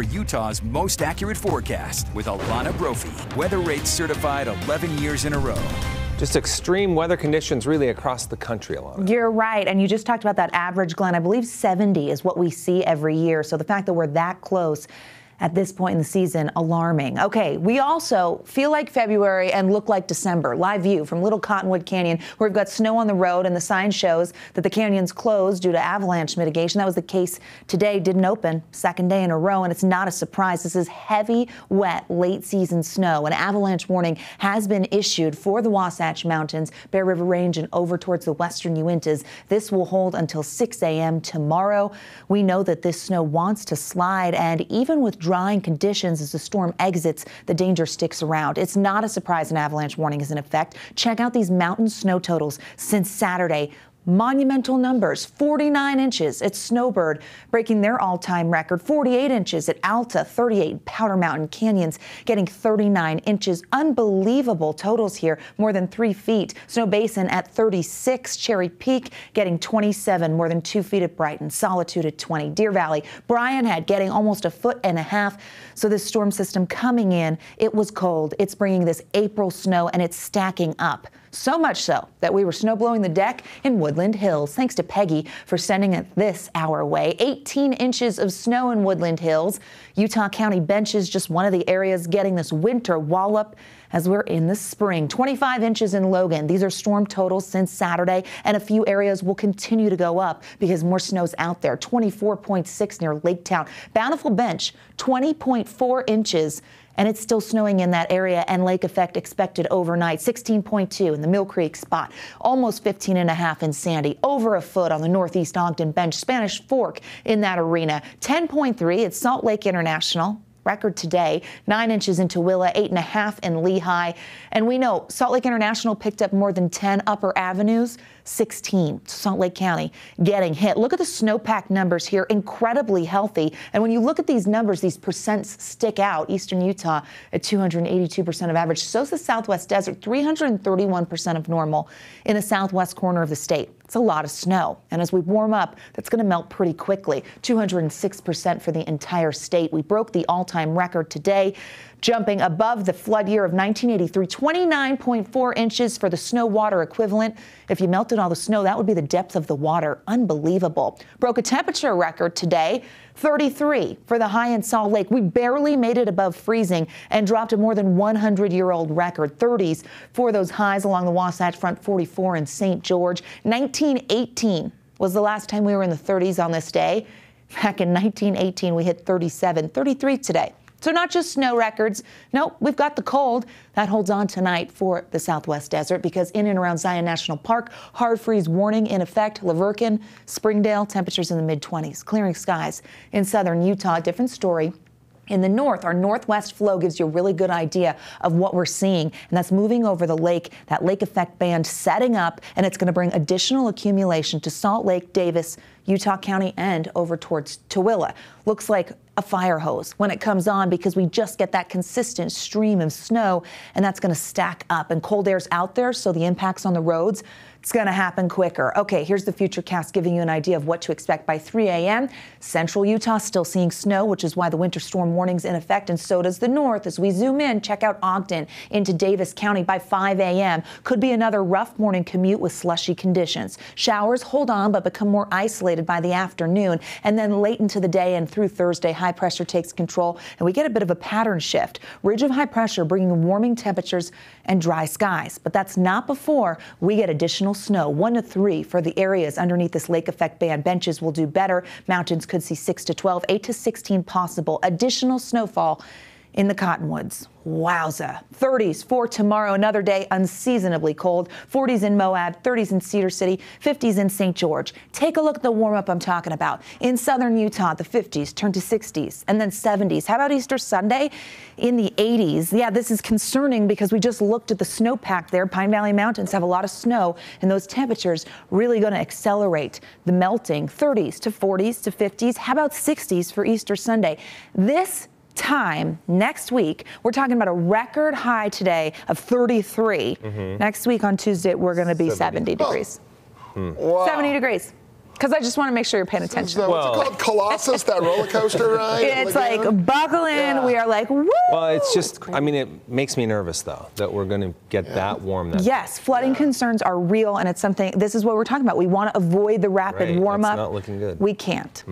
for Utah's most accurate forecast with Alana Brophy. Weather rates certified 11 years in a row. Just extreme weather conditions really across the country, Alana. You're right. And you just talked about that average, Glenn. I believe 70 is what we see every year. So the fact that we're that close at this point in the season alarming. Okay, we also feel like February and look like December. Live view from Little Cottonwood Canyon, where we've got snow on the road, and the sign shows that the canyon's closed due to avalanche mitigation. That was the case today, didn't open, second day in a row, and it's not a surprise. This is heavy, wet, late season snow. An avalanche warning has been issued for the Wasatch Mountains, Bear River Range, and over towards the western Uintas. This will hold until 6 a.m. tomorrow. We know that this snow wants to slide, and even with drying conditions as the storm exits, the danger sticks around. It's not a surprise an avalanche warning is in effect. Check out these mountain snow totals since Saturday monumental numbers 49 inches at Snowbird, breaking their all time record, 48 inches at Alta, 38 Powder Mountain Canyons, getting 39 inches. Unbelievable totals here, more than three feet. Snowbasin at 36, Cherry Peak getting 27, more than two feet at Brighton, Solitude at 20, Deer Valley, Brian Head getting almost a foot and a half. So this storm system coming in, it was cold. It's bringing this April snow and it's stacking up. So much so that we were snowblowing the deck in Woodland Hills. Thanks to Peggy for sending it this our way. 18 inches of snow in Woodland Hills. Utah County benches just one of the areas getting this winter wallop as we're in the spring. 25 inches in Logan. These are storm totals since Saturday, and a few areas will continue to go up because more snow's out there. 24.6 near Laketown. Bountiful Bench, 20.4 inches and it's still snowing in that area and lake effect expected overnight 16.2 in the mill creek spot almost 15 and a half in sandy over a foot on the northeast ogden bench spanish fork in that arena 10.3 at salt lake international record today. Nine inches in Tooele, eight and a half in Lehi. And we know Salt Lake International picked up more than 10 upper avenues. 16, Salt Lake County getting hit. Look at the snowpack numbers here, incredibly healthy. And when you look at these numbers, these percents stick out. Eastern Utah at 282% of average. So's the Southwest Desert, 331% of normal in the southwest corner of the state. It's a lot of snow. And as we warm up, that's going to melt pretty quickly. 206% for the entire state. We broke the all time record today jumping above the flood year of 1983, 29.4 inches for the snow water equivalent. If you melted all the snow, that would be the depth of the water. Unbelievable. Broke a temperature record today, 33 for the high in Salt Lake. We barely made it above freezing and dropped a more than 100 year old record, 30s for those highs along the Wasatch Front, 44 in St. George. 1918 was the last time we were in the 30s on this day. Back in 1918, we hit 37, 33 today. So not just snow records. No, we've got the cold. That holds on tonight for the Southwest Desert because in and around Zion National Park, hard freeze warning in effect. La Verkin, Springdale, temperatures in the mid 20s. Clearing skies in southern Utah, different story. In the north, our northwest flow gives you a really good idea of what we're seeing, and that's moving over the lake, that lake effect band setting up, and it's going to bring additional accumulation to Salt Lake, Davis, Utah County, and over towards Tooele. Looks like a fire hose when it comes on because we just get that consistent stream of snow, and that's going to stack up. And cold air's out there, so the impacts on the roads it's going to happen quicker. Okay, here's the Futurecast giving you an idea of what to expect by 3 a.m. Central Utah still seeing snow, which is why the winter storm warning's in effect, and so does the north. As we zoom in, check out Ogden into Davis County by 5 a.m. Could be another rough morning commute with slushy conditions. Showers hold on, but become more isolated by the afternoon. And then late into the day and through Thursday, high pressure takes control, and we get a bit of a pattern shift. Ridge of high pressure bringing warming temperatures and dry skies. But that's not before we get additional snow, one to three for the areas underneath this lake effect band. Benches will do better. Mountains could see 6 to 12, 8 to 16 possible. Additional snowfall in the cottonwoods. Wowza. 30s for tomorrow, another day unseasonably cold. 40s in Moab, 30s in Cedar City, 50s in St. George. Take a look at the warm up I'm talking about. In southern Utah, the 50s turn to 60s and then 70s. How about Easter Sunday? In the 80s. Yeah, this is concerning because we just looked at the snowpack there. Pine Valley Mountains have a lot of snow, and those temperatures really going to accelerate the melting. 30s to 40s to 50s. How about 60s for Easter Sunday? This time next week. We're talking about a record high today of 33. Mm-hmm. Next week on Tuesday, we're going to be 70, 70 degrees. Oh. Hmm. Wow. 70 degrees. Because I just want to make sure you're paying attention. So what's it called? Colossus, that roller coaster ride? it's like Laguna? buckle in. Yeah. We are like, woo! Well, it's just, I mean, it makes me nervous though that we're going to get that warm. That Yes, flooding concerns are real, and it's something. This is what we're talking about. We want to avoid the rapid Right, warm that's up. not looking good. We can't.